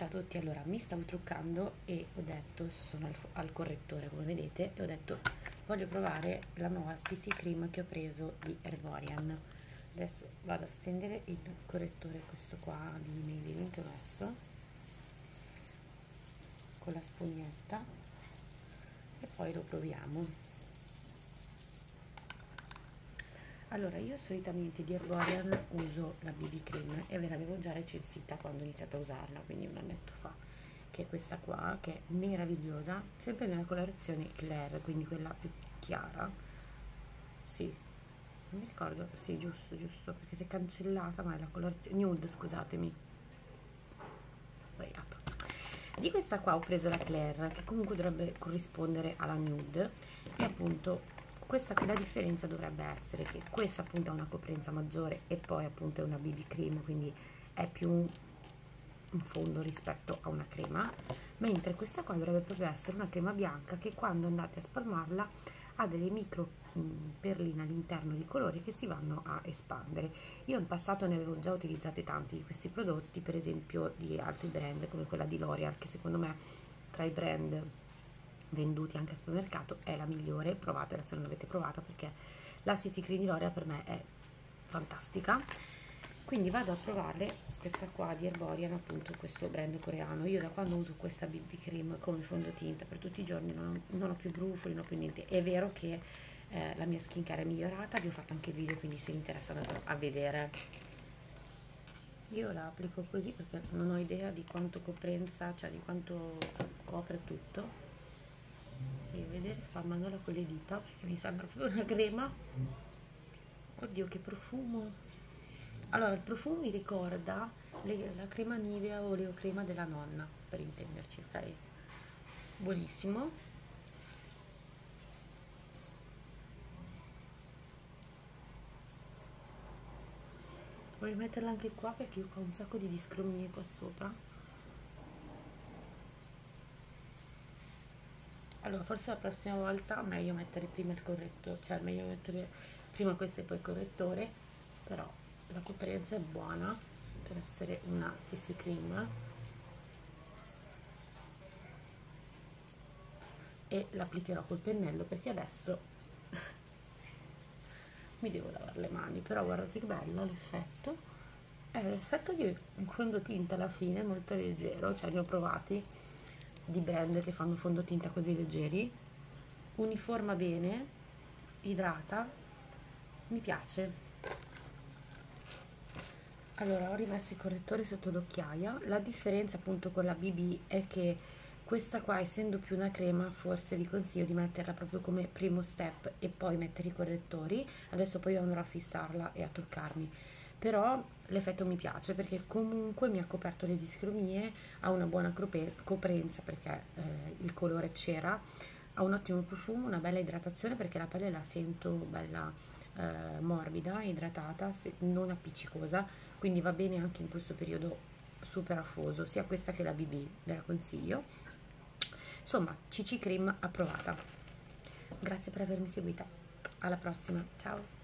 Ciao a tutti, allora mi stavo truccando e ho detto, sono al, al, correttore come vedete, e ho detto voglio provare la nuova CC Cream che ho preso di Herborian. Adesso vado a stendere il correttore, questo qua di Maybelline che ho messo, con la spugnetta e poi lo proviamo. Allora, io solitamente di Herborian uso la BB Cream e ve l'avevo già recensita quando ho iniziato a usarla, quindi un annetto fa, che è questa qua, che è meravigliosa, sempre nella colorazione Claire, quindi quella più chiara. Sì, non mi ricordo, sì, giusto, giusto, perché si è cancellata, ma è la colorazione nude, scusatemi. Sbagliato. Di questa qua ho preso la Claire, che comunque dovrebbe corrispondere alla nude, e appunto questa la differenza dovrebbe essere che questa appunto ha una coprenza maggiore e poi appunto è una BB cream quindi è più un fondo rispetto a una crema mentre questa qua dovrebbe proprio essere una crema bianca che quando andate a spalmarla ha delle micro perline all'interno di colori che si vanno a espandere. Io in passato ne avevo già utilizzati tanti di questi prodotti per esempio di altri brand come quella di L'Oreal che secondo me tra i brand venduti anche al supermercato è la migliore provatela se non l'avete provata perché la di L'Oreal per me è fantastica. Quindi vado a provare questa qua di Herborian appunto questo brand coreano. Io da quando uso questa BB cream come fondotinta per tutti i giorni non ho, non ho più brufoli non ho più niente. È vero che eh, la mia skincare è migliorata vi ho fatto anche il video quindi se vi interessa andate a vedere. Io la applico così perché non ho idea di quanto coprenza cioè di quanto copre tutto spalmandola con le dita perché mi sembra proprio una crema. Oddio che profumo. Allora il profumo mi ricorda le, la crema Nivea o l'eocrema della nonna per intenderci ok? Buonissimo. Voglio metterla anche qua perché ho un sacco di discromie qua sopra allora forse la prossima volta meglio mettere prima il correttore cioè meglio mettere prima questo e poi il correttore però la coprenza è buona per essere una CC cream. E l'applicherò col pennello perché adesso mi devo lavare le mani. Però guardate che bello l'effetto. Eh, l'effetto di un fondotinta alla fine molto leggero cioè ne ho provati di brand che fanno fondotinta così leggeri uniforma bene idrata mi piace. Allora ho rimesso i correttori sotto l'occhiaia. La differenza appunto con la BB è che questa qua essendo più una crema forse vi consiglio di metterla proprio come primo step e poi mettere i correttori. Adesso poi andrò a fissarla e a toccarmi però l'effetto mi piace perché comunque mi ha coperto le discromie, ha una buona coprenza perché eh, il colore c'era, ha un ottimo profumo, una bella idratazione perché la pelle la sento bella eh, morbida, idratata, non appiccicosa, quindi va bene anche in questo periodo super afoso, sia questa che la BB, ve la consiglio. Insomma, CC Cream approvata. Grazie per avermi seguita. Alla prossima, ciao!